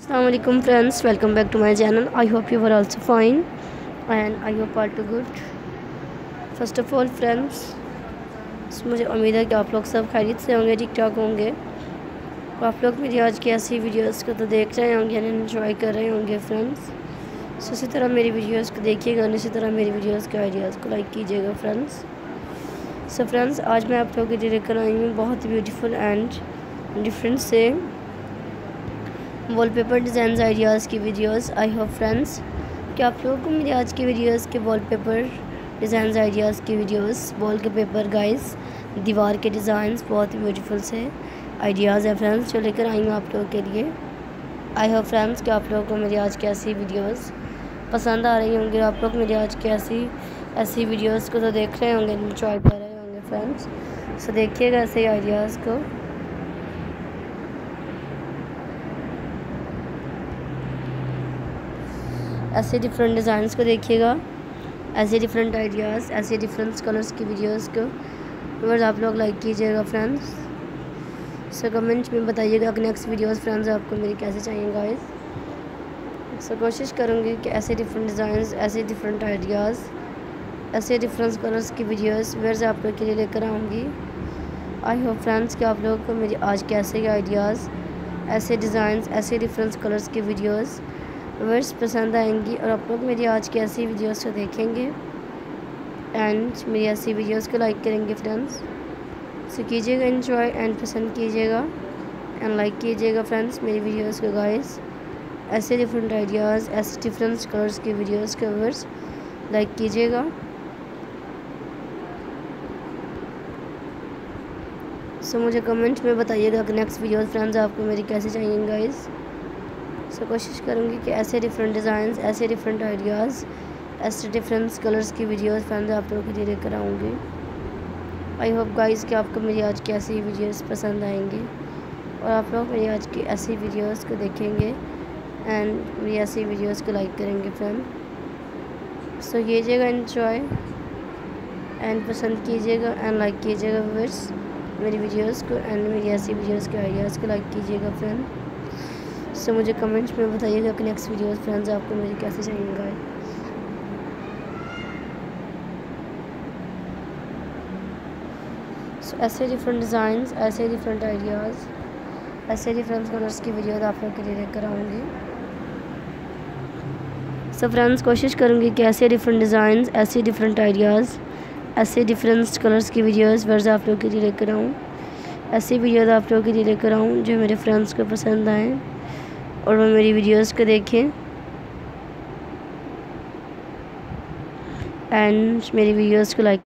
Assalamualaikum friends welcome back to my channel I hope you are also fine and I hope all too good. First of all, friends मुझे उम्मीद है कि आप लोग सब खैरियत से होंगे ठीक ठाक होंगे। तो आप लोग मेरी आज की ऐसी वीडियोस को तो देख रहे होंगे यानी इन्जॉय कर रहे होंगे फ्रेंड्स सो इसी तरह मेरी वीडियोस को देखिएगा और इसी तरह मेरी वीडियोस के आइडियाज़ को लाइक कीजिएगा फ्रेंड्स सो फ्रेंड्स आज मैं आप लोगों के लिए लेकर आई हूँ बहुत ब्यूटीफुल एंड डिफरेंट से। वॉलपेपर डिज़ाइन आइडियाज़ की वीडियोस आई होप फ्रेंड्स कि आप लोगों को मेरी आज की वीडियोस के वॉलपेपर डिज़ाइन आइडियाज़ की वीडियोस वॉल के पेपर गाइस दीवार के डिज़ाइंस बहुत ही ब्यूटीफुल से आइडियाज़ हैं फ्रेंड्स जो लेकर आई हूँ आप लोगों के लिए। आई होप फ्रेंड्स कि आप लोगों को मेरी आज की ऐसी वीडियोस पसंद आ रही होंगी, आप लोग मेरी आज की ऐसी ऐसी वीडियोस को तो देख रहे होंगे इंजॉय कर रहे होंगे फ्रेंड्स सो देखिएगा ऐसे आइडियाज़ को। ऐसे डिफरेंट डिज़ाइंस को देखिएगा, ऐसे डिफरेंट आइडियाज़ ऐसे डिफरेंट कलर्स की वीडियोस को। बस आप लोग लाइक कीजिएगा फ्रेंड्स सो कमेंट में बताइएगा कि नेक्स्ट वीडियोस फ्रेंड्स आपको मेरी कैसे चाहिए गाइस सो कोशिश करूँगी कि ऐसे डिफरेंट डिज़ाइंस ऐसे डिफरेंट आइडियाज़ ऐसे डिफरेंट कलर्स की वीडियोस वर्ज आप लोग के लिए लेकर आऊँगी। आई होप फ्रेंड्स कि आप लोगों को मेरी आज के ऐसे आइडियाज़ ऐसे डिज़ाइंस ऐसे डिफरेंट कलर्स की वीडियोज़ वर्स पसंद आएँगी और आप लोग मेरी आज की ऐसी वीडियोस को देखेंगे। एंड मेरी ऐसी वीडियोस को लाइक करेंगे फ्रेंड्स सो कीजिएगा इन्जॉय एंड पसंद कीजिएगा। एंड लाइक कीजिएगा फ्रेंड्स मेरी वीडियोस को गाइस ऐसे डिफरेंट आइडियाज़ ऐसे डिफरेंट कलर्स की वीडियोस के वर्स लाइक कीजिएगा। सो so, मुझे कमेंट में बताइएगा कि नेक्स्ट वीडियोस फ्रेंड्स आपको मेरी कैसे चाहिए गाइस सो कोशिश करूँगी कि ऐसे डिफरेंट डिज़ाइंस ऐसे डिफरेंट आइडियाज़ ऐसे डिफरेंट कलर्स की वीडियोस फ्रेंड्स आप लोगों के लिए लेकर आऊँगी। आई होप गाइस कि आपको मेरी आज की ऐसी वीडियोस पसंद आएँगी और आप लोग मेरी आज की ऐसी वीडियोस को देखेंगे एंड मेरी ऐसी वीडियोस को लाइक करेंगे फ्रेंड सो so, कीजिएगा इन्जॉय एंड पसंद कीजिएगा एंड लाइक कीजिएगा व्यूअर्स मेरी वीडियोस को एंड मेरी ऐसी वीडियोस के आइडियाज़ को लाइक कीजिएगा फ्रेंड सो मुझे कमेंट्स में बताइएगा कि नेक्स्ट वीडियोस फ्रेंड्स आपको मेरी कैसे चाहिए सो ऐसे डिफरेंट डिज़ाइंस ऐसे डिफरेंट आइडियाज़ ऐसे डिफरेंट कलर्स की वीडियोस आप लोग के लिए लेकर आऊँगी। सो फ्रेंड्स कोशिश करूँगी कि ऐसे डिफरेंट डिज़ाइंस ऐसे डिफरेंट आइडियाज़ ऐसे डिफरेंट कलर्स की वीडियोस वर्ज आप लोग के लिए लेकर आऊँ। ऐसी वीडियोस आप लोगों के लिए लेकर आऊँ जो मेरे फ्रेंड्स को पसंद आएँ। और वो मेरी वीडियोस को देखें। एंड मेरी वीडियोस को लाइक